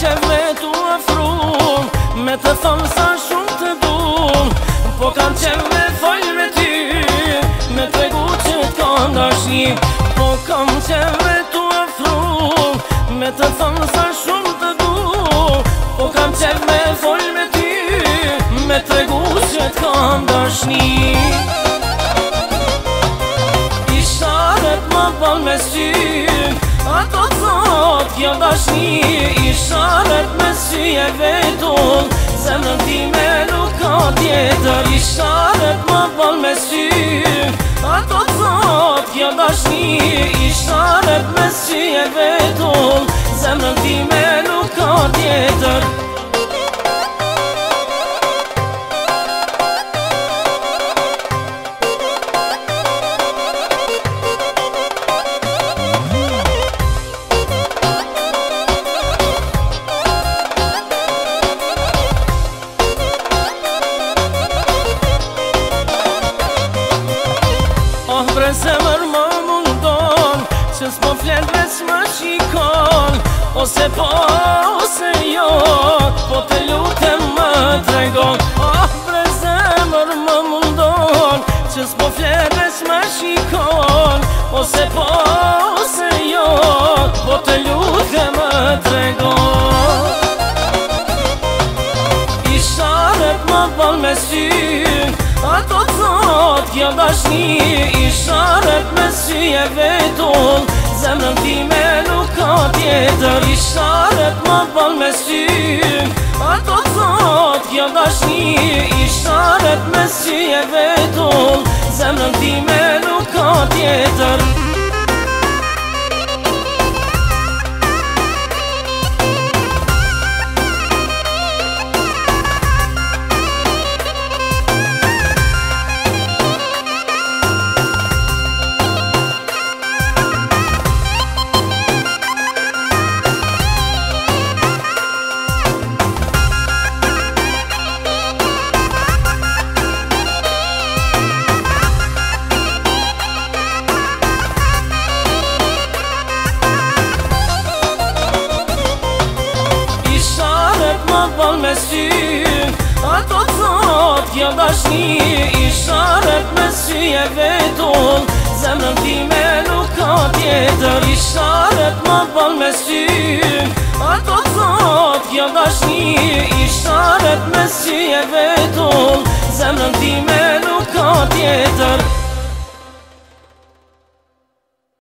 që vetu a Me të thonë sa shumë të du Po kam që me thonë me ty Me të regu që të kanë Po kam që vetu a Me të thonë sa shumë të du Po kam që me thonë me ty Me të regu që të kanë dashi Ishtarët më palë me sy A të cëtë gjandash i isharët mes që je veton Zemën tim e lukat jetë, isharët ma bal mes që A të cëtë gjandash një isharët mes që je veton Zemën e lukat jetë, isharët ma bal mes që Që s'po flerës më shikon Ose po, ose jok Po të ljute më dregon Ah, breze mërë më mundon Që s'po flerës më shikon Ose po, ose jok Po të ljute më dregon I sharek më balmeshi ato zot Kjo dashni i sharet me syje vetull Zemrën ti me nuk ka tjetër I sharet ma val me syjnë Ato zot kjo dashni i sharet me syje vetull Zemrën ti me nuk ka tjetër ma vëll me sy Ato thot kjo dashni I sharet me sy e vetull Zemrën ti me nuk ka tjetër I sharet ma vëll me sy Ato thot kjo dashni I sharet me sy e vetull